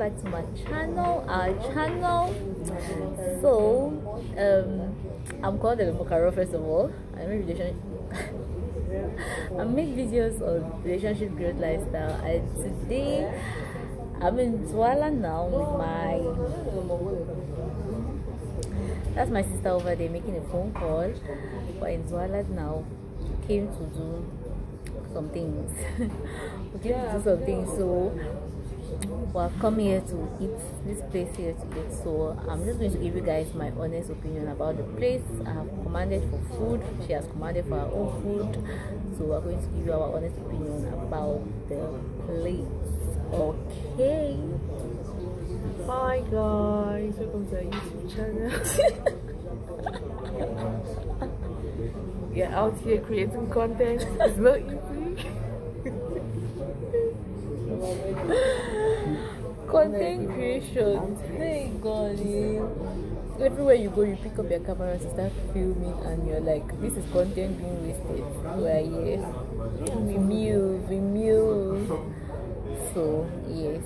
back to my channel, our channel. So, um, I'm called the Bukaro first of all. I make relationship. I make videos on relationship growth lifestyle, and today I'm in Douala now with my. That's my sister over there making a phone call. We're in Douala now. Came to do some things. we came to do some things, so we have come here to eat this place here to eat so i'm just going to give you guys my honest opinion about the place i have commanded for food she has commanded for her own food so we're going to give you our honest opinion about the place okay Hi guys, welcome to our YouTube channel. We're out here creating content. It's not easy. content creation. Hey god eh. everywhere you go you pick up your camera and start filming and you're like this is content being wasted. We're here we move we move so yes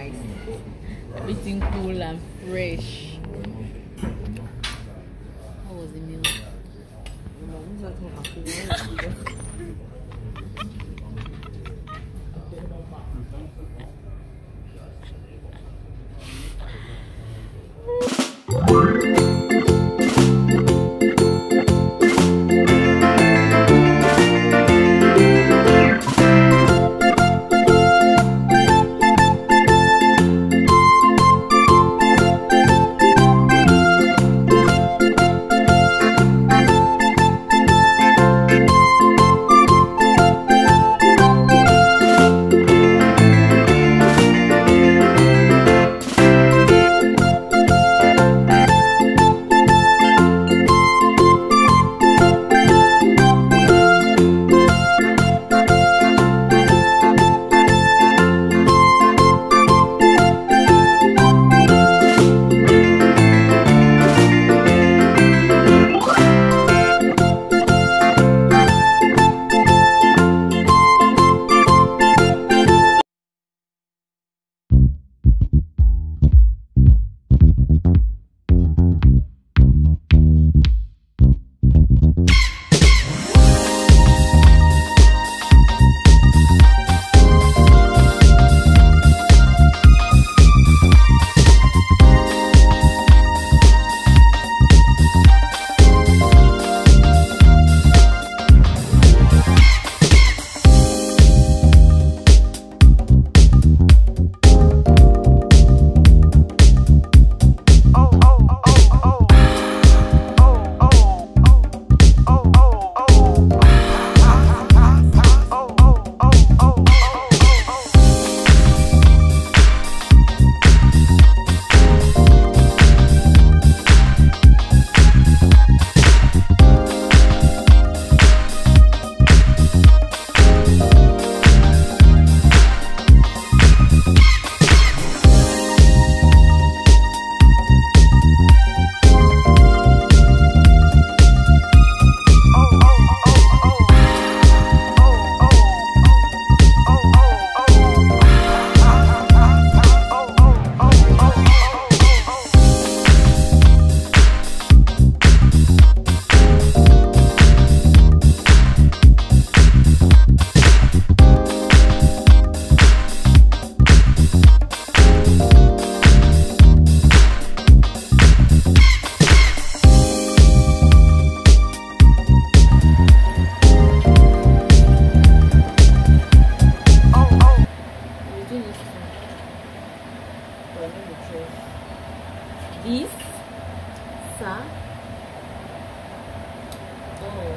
nice. everything cool and fresh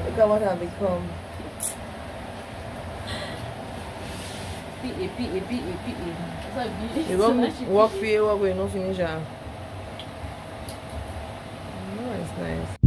Look at what I've become. P.A. P.A. P.A. P.A. You work for you, work with no finish. ah. No, it's nice.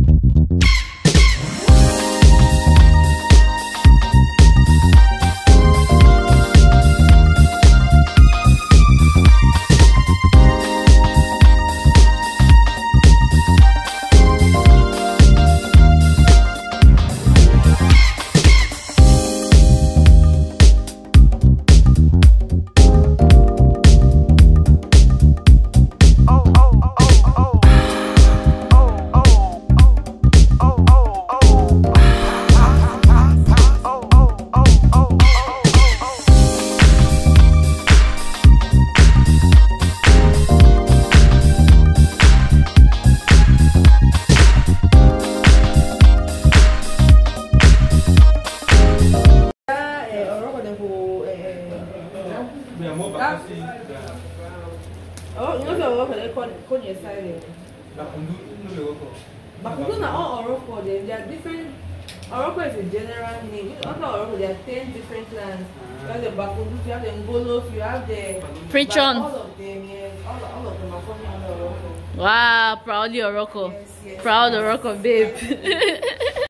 Oh, you know the work they call call your silent. Bakundu na all Oroko, they, they are different. Oroko is a general name. You under Oroko, there are 10 different clans. You have the Bakundu, you have the Ngolos, you have the. Frichon. All of them, yes. All, all of them are coming under Oroko. Wow, proudly Oroko. Yes, yes. Proud Oroko, babe.